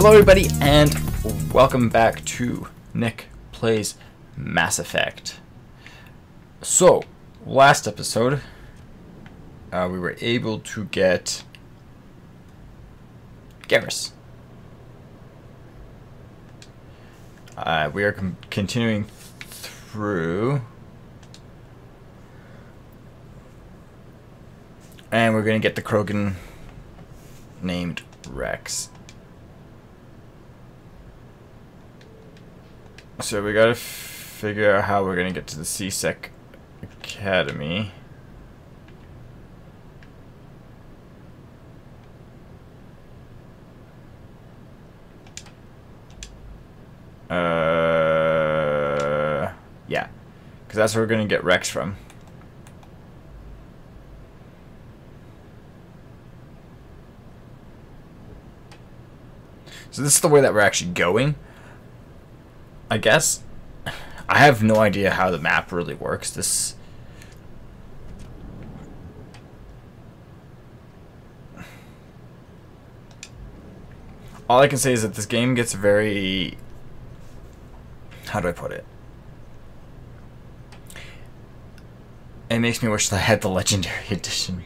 Hello, everybody, and welcome back to Nick Plays Mass Effect. So, last episode, uh, we were able to get Garrus. Uh, we are continuing through. And we're going to get the Krogan named Wrex. So we gotta figure out how we're gonna get to the C-Sec Academy. Uh, yeah, because that's where we're gonna get Wrex from. So this is the way that we're actually going. I guess. I have no idea how the map really works. This... All I can say is that this game gets very... How do I put it? It makes me wish that I had the Legendary Edition.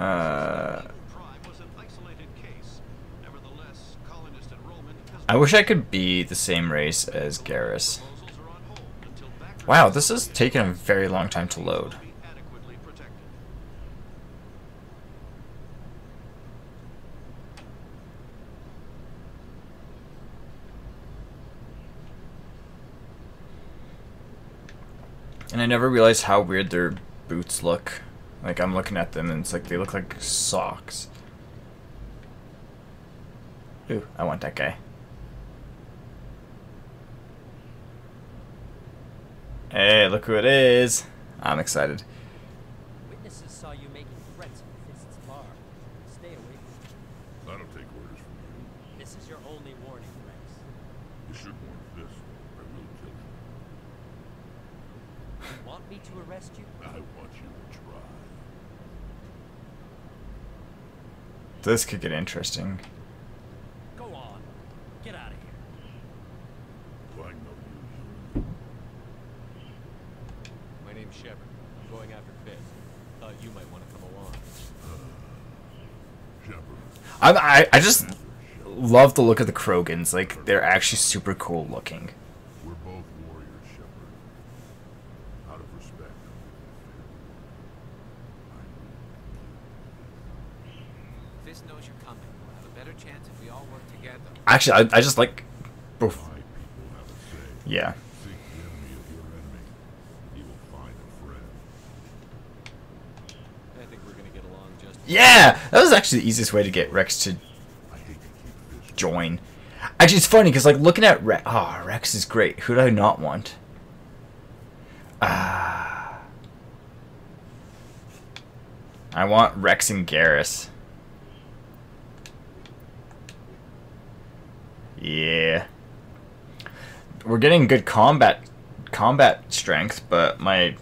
Uh, I wish I could be the same race as Garrus. Wow, this has taken a very long time to load. And I never realized how weird their boots look. Like, I'm looking at them and it's like they look like socks. Ooh, I want that guy. Hey, look who it is. I'm excited. Witnesses saw you making threats at Fist's bar. Stay away from I don't take orders from you. This is your only warning, Wrex. You should warn Fist. I will kill you. You want me to arrest you? I want you to try. This could get interesting. Go on. Get out of here. I know you. My name's Shepard. I'm going after Fist. Thought you might want to come along. Uh, Shepard. I, I, I just love the look of the Krogans. Like, they're actually super cool looking. We're both warriors, Shepard. Out of respect. Fist knows you're coming. We'll have a better chance if we all work together. Actually, I, I just like... Oof. Yeah. Yeah! That was actually the easiest way to get Wrex to join. Actually, it's funny, because, like, looking at Wrex... Oh, Wrex is great. Who do I not want? Ah... I want Wrex and Garrus. Yeah. We're getting good combat combat strength, but my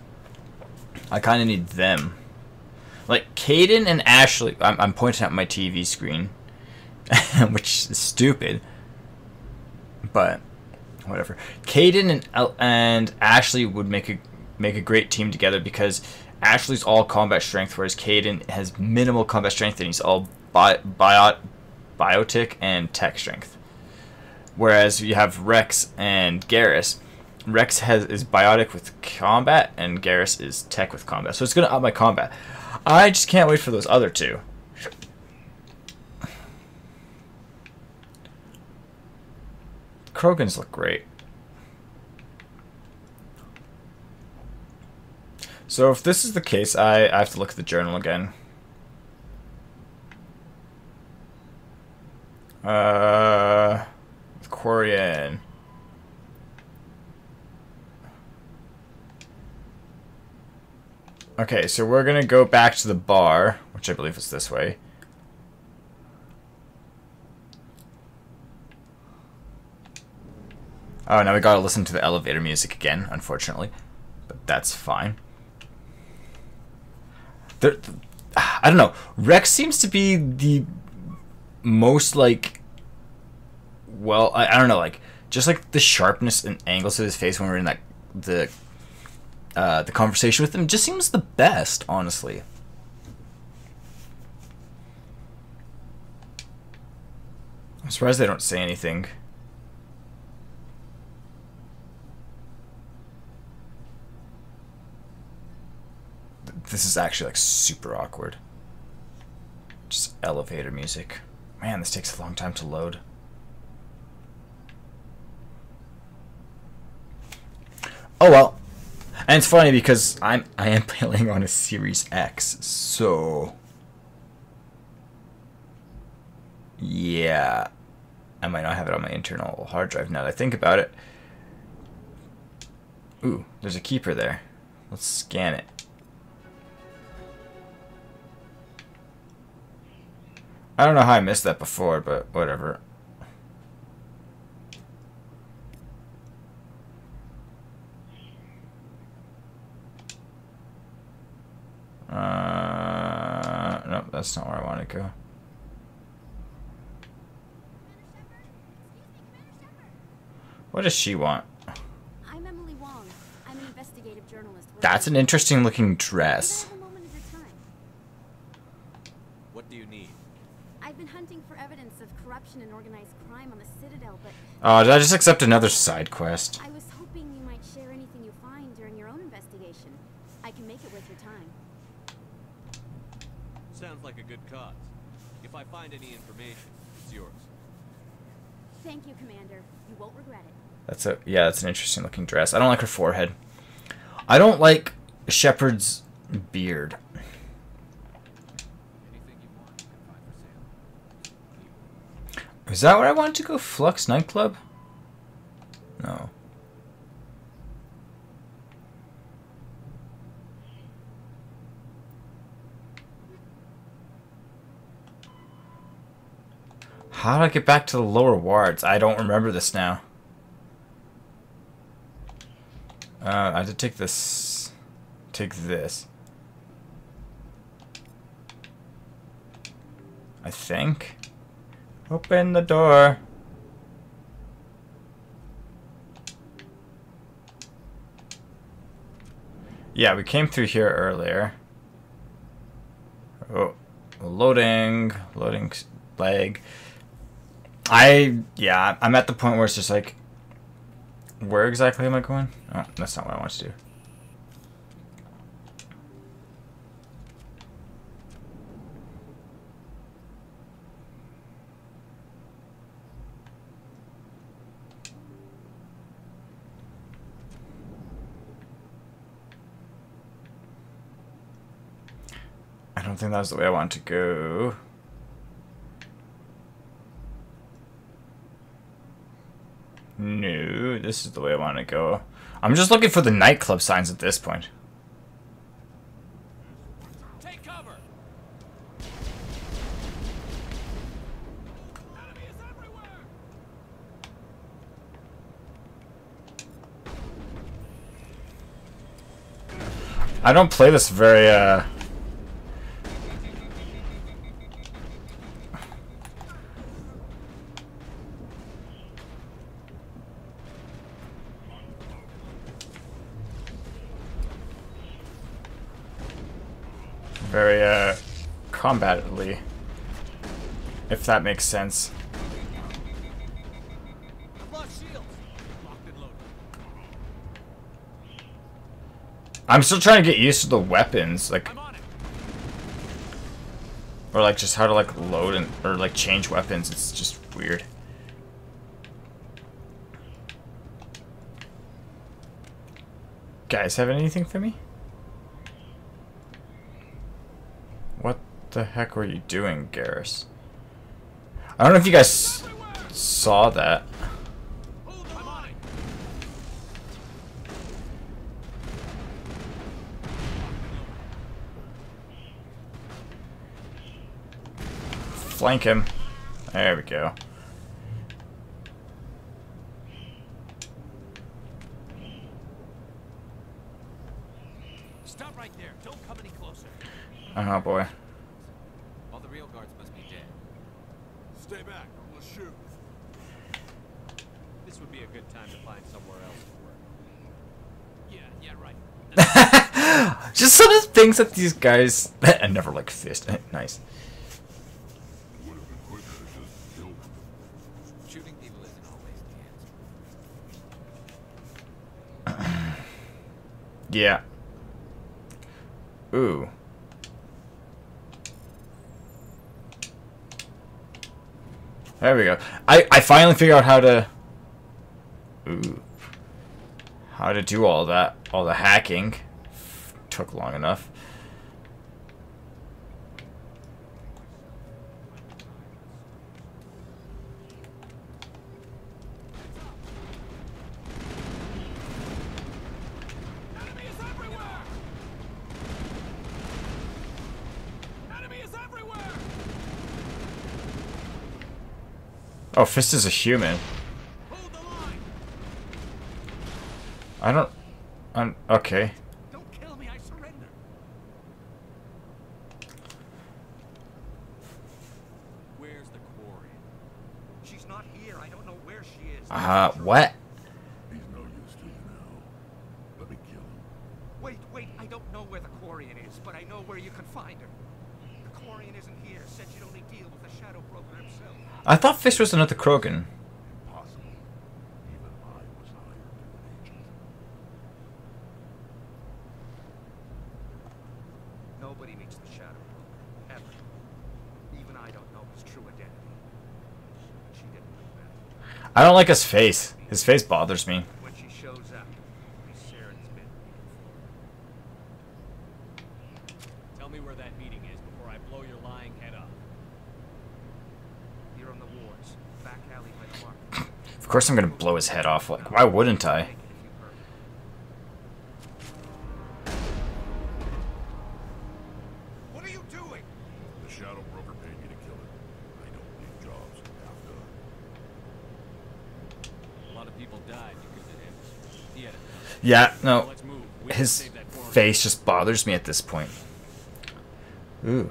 I kind of need them. Like Kaidan and Ashley, I'm, I'm pointing at my TV screen, which is stupid, but whatever. Kaidan and and Ashley would make a make a great team together because Ashley's all combat strength, whereas Kaidan has minimal combat strength and he's all bi- bio- biotic and tech strength. Whereas you have Wrex and Garrus. Wrex has is biotic with combat, and Garrus is tech with combat. So it's gonna up my combat. I just can't wait for those other two. Krogans look great. So if this is the case, I, I have to look at the journal again. Uh, Quarian. Okay, so we're gonna go back to the bar, which I believe is this way. Oh, now we gotta listen to the elevator music again, unfortunately. But that's fine. There, I don't know. Wrex seems to be the most like. Well, I, I don't know, like just like the sharpness and angles of his face when we're in that the uh, the conversation with him just seems the best, honestly. I'm surprised they don't say anything. This is actually like super awkward. Just elevator music. Man, this takes a long time to load. Oh well. And it's funny because I'm I am playing on a Series X, so yeah, I might not have it on my internal hard drive now that I think about it. Ooh, there's a keeper there. Let's scan it. I don't know how I missed that before, but whatever. Uh, no, that's not where I want to go. What does she want? I'm Emily Wong. I'm an investigative journalist. working That's an interesting looking dress. have a moment of your time? What do you need? I've been hunting for evidence of corruption and organized crime on the Citadel, but Oh, did I just accept another side quest? I was hoping you might share anything you find during your own investigation. I can make it worth your time. Sounds like a good cause. If I find any information, it's yours. Thank you, Commander. You won't regret it. That's a yeah, that's an interesting looking dress. I don't like her forehead. I don't like Shepard's beard. Anything you want, you can find for sale. Is that where I wanted to go? Flux nightclub? No. How do I get back to the lower wards? I don't remember this now. Uh, I have to take this. Take this. I think. Open the door. Yeah, we came through here earlier. Oh, loading, loading lag. I, yeah, I'm at the point where it's just like, where exactly am I going? Oh, that's not what I want to do. I don't think that was the way I want to go. No, this is the way I want to go. I'm just looking for the nightclub signs at this point. Take cover! Enemies everywhere! I don't play this very, uh... Very, uh, combatively. If that makes sense. I've lost shields! Locked and loaded. I'm still trying to get used to the weapons, like, I'm on it! or like just how to like load and, or like change weapons. It's just weird. Guys, have anything for me? What the heck were you doing, Garrus? I don't know if you guys saw that. Hold I'm on it! Flank him. There we go. Stop right there. Don't come any closer. Oh boy. All the real guards must be dead. Stay back. I'm gonna shoot. This would be a good time to find somewhere else to work. Yeah, yeah, right. Just some of the things that these guys. I never like fist. nice. yeah. have been quicker to just kill them. Shooting people isn't always the answer. Yeah. Ooh. There we go. I, I finally figured out how to... Ooh. How to do all that. All the hacking. Took long enough. Oh, Fist is a human. Hold the line! I don't... I'm, okay. Don't kill me, I surrender! Where's the Quarian? She's not here. I don't know where she is. Uh, what? He's no use to you now. Let me kill him. Wait, wait, I don't know where the Quarian is, but I know where you can find her. Isn't here, said she'd only deal with the Shadow Broker himself. I thought Fist was another Krogan. Impossible. Even I was hired an agent. Nobody meets the Shadow Broker, ever. Even I don't know his true identity. But she didn't know that. I don't like his face. His face bothers me. When she shows up, it'll be Saren's been Tell me where that meeting is before I blow your lying head off. Here on the wards, back alley by the market. Of course I'm gonna blow his head off. Like, why wouldn't I? Take it if you heard. What are you doing? The Shadow Broker paid me to kill him. I don't leave jobs half done. A lot of people died because of him. He had it. Yeah, no. Let's move. We can His save that Quarian. face just bothers me at this point. Ooh.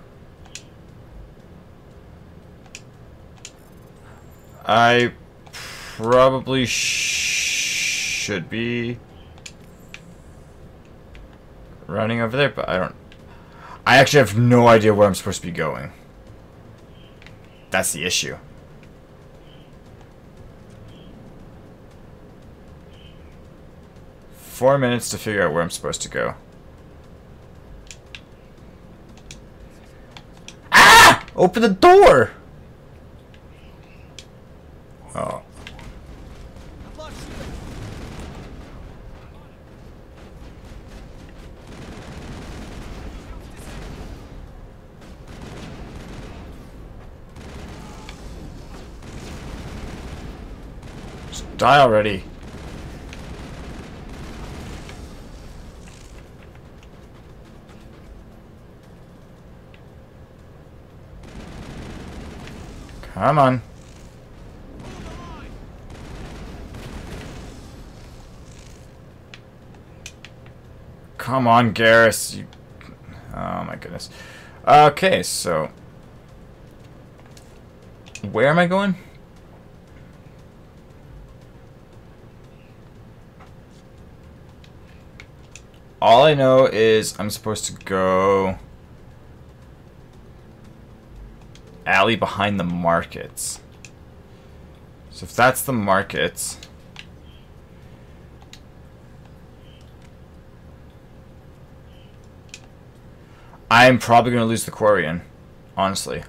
I probably sh- should be running over there, but I don't. I actually have no idea where I'm supposed to be going. That's the issue. Four minutes to figure out where I'm supposed to go. Ah! Open the door! Die already. Come on. Come on, Garrus. You... Oh my goodness. Okay, so where am I going? All I know is I'm supposed to go alley behind the markets. So if that's the markets, I'm probably going to lose the Quarian, honestly.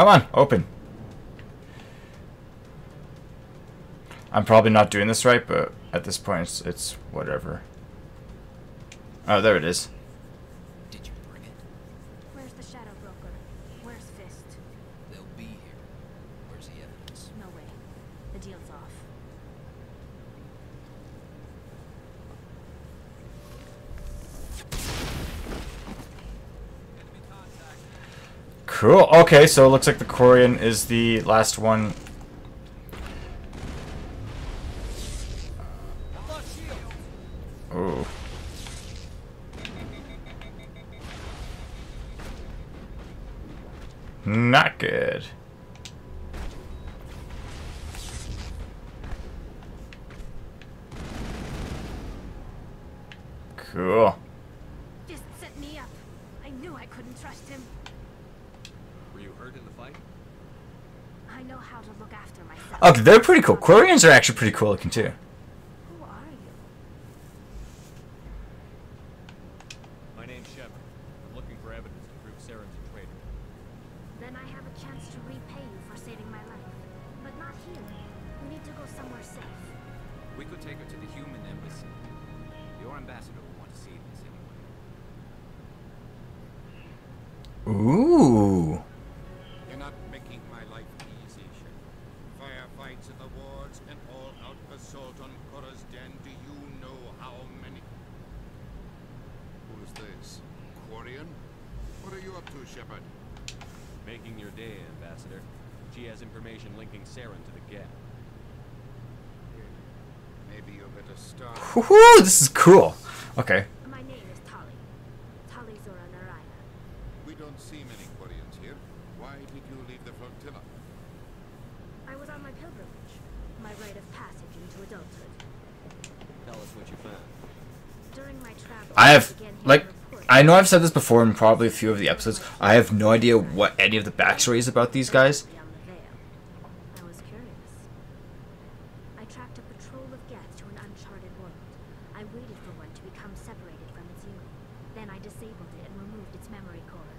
Come on, open. I'm probably not doing this right, but at this point, it's, it's whatever. Oh, there it is. Did you bring it? Where's the Shadow Broker? Where's Fist? They'll be here. Where's the evidence? No way. The deal's off. Cool. Okay, so it looks like the Quarian is the last one. Ooh. Not good. Cool. Just set me up. I knew I couldn't trust him. Were you hurt in the fight? I know how to look after myself. Okay, they're pretty cool. Quarians are actually pretty cool looking too. Is? Quarian? What are you up to, Shepard? Making your day, Ambassador. She has information linking Saren to the Geth. Maybe you better start. Woohoo! This is cool. Okay. My name is Tali. Tali'Zorah nar Rayya. We don't see many Quarians here. Why did you leave the flotilla? I was on my pilgrimage. My rite of passage into adulthood. Tell us what you found. During my travels, I have began hearing like reports I know I've said this before in probably a few of the episodes. I have no idea what any of the backstory is about these guys. beyond the veil. I was curious. I tracked a patrol of Geth to an uncharted world. I waited for one to become separated from its unit. Then I disabled it and removed its memory core.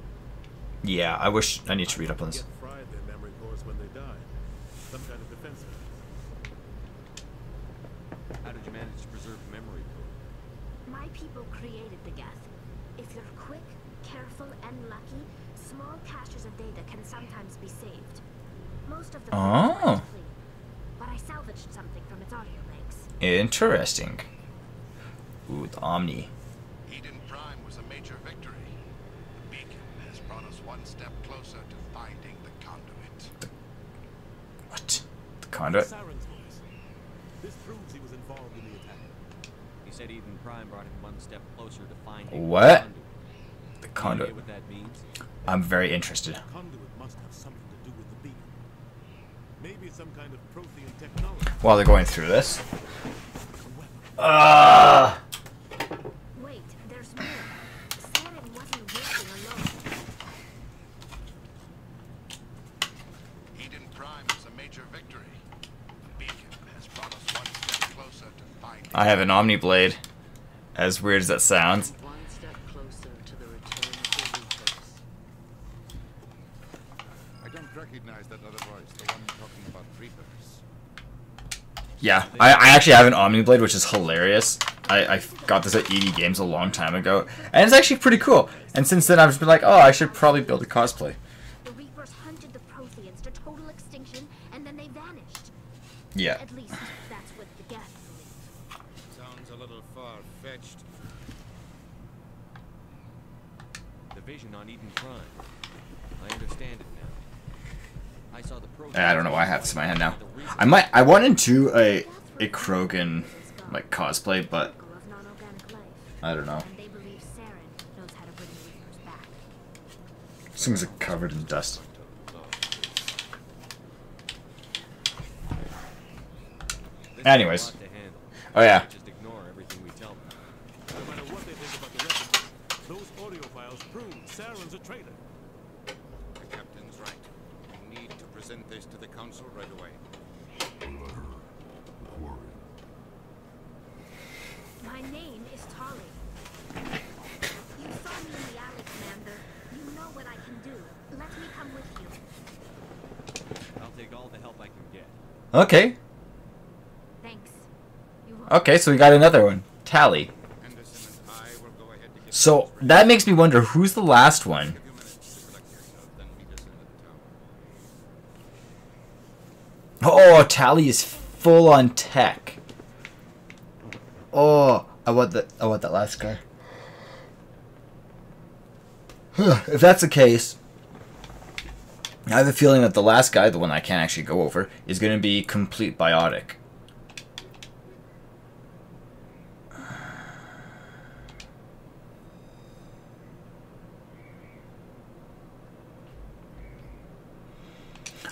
Yeah, I wish I need to read up on this. Geth fried their memory cores when they die. Some kind of defense. How did you manage to preserve memory core? My people created the Geth. If you're quick, careful, and lucky, small caches of data can sometimes be saved. Most of them Oh. were but I salvaged something from its audio banks. Interesting. Ooh, the Omni. Eden Prime was a major victory. The beacon has brought us one step closer to finding the conduit. What? The conduit? Saren's voice. This proves he was involved in the attack. He said Eden Prime brought him one step closer to finding What? the conduit. The conduit. what that means? I'm very interested. Conduit must have something to do with the beacon. Maybe some kind of Prothean technology. While they're going through this. Ah. Wait, there's more. Saren wasn't working alone. Eden Prime was a major victory. The beacon has brought us one step closer to finding. I have an Omni Blade. As weird as that sounds. One step closer to the return of the Reapers. I don't recognize that other voice, the one talking about Reapers. Yeah, I, I actually have an Omni Blade, which is hilarious. I, I got this at EB Games a long time ago, and it's actually pretty cool. And since then, I've just been like, oh, I should probably build a cosplay. The Reapers hunted the Protheans to total extinction, and then they vanished. Yeah. At least that's what the Geth believe. Sounds a little far-fetched. The vision on Eden Prime. I understand it now. I saw the pro. Ah, I don't know why I have this in my head now. I might. I wanted to a a Krogan like cosplay, but. I don't know. As soon as are covered in dust. Anyways. Oh yeah. Just ignore everything we tell them. No matter what they think about the rest of us, those audio files prove Saren's a traitor. The captain's right. We need to present this to the council right away. A letter. The Quarian. My name is Tali. You saw me in the alley, Commander. You know what I can do. Let me come with you. I'll take all the help I can get. Okay. Thanks. Okay, so we got another one. Tali. Anderson and I will go ahead to get So that makes me wonder who's the last one. A few minutes to collect yourself, then meet us in the tower. Oh, Tali is full on tech. Oh, I want that. I want that last guy. if that's the case, I have a feeling that the last guy, the one I can't actually go over, is going to be complete biotic.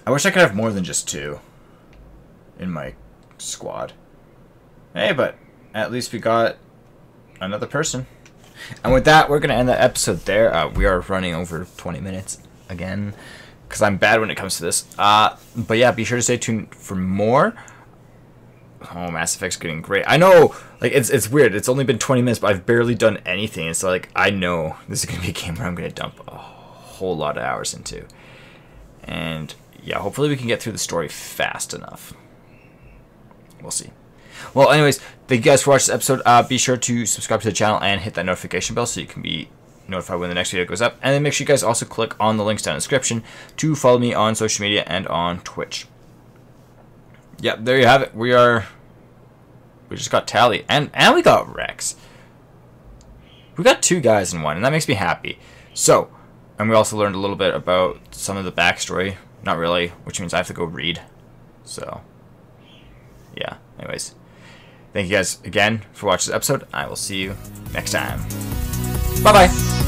I wish I could have more than just two in my squad. Hey, but at least we got another person. And with that, we're going to end the episode there. Uh, we are running over 20 minutes again because I'm bad when it comes to this. Uh, but yeah, be sure to stay tuned for more. Oh, Mass Effect's getting great. I know, like it's it's weird. It's only been 20 minutes, but I've barely done anything. So like I know this is gonna be a game where I'm gonna dump a whole lot of hours into. And yeah, hopefully we can get through the story fast enough. We'll see. Well, anyways, thank you guys for watching this episode. Uh, be sure to subscribe to the channel and hit that notification bell so you can be notified when the next video goes up. And then make sure you guys also click on the links down in the description to follow me on social media and on Twitch. Yep, there you have it. We are... We just got Tali. And, and we got Wrex. We got two guys in one, and that makes me happy. So, and we also learned a little bit about some of the backstory. Not really, which means I have to go read. So, yeah. Anyways, thank you guys again for watching this episode. I will see you next time. Bye-bye.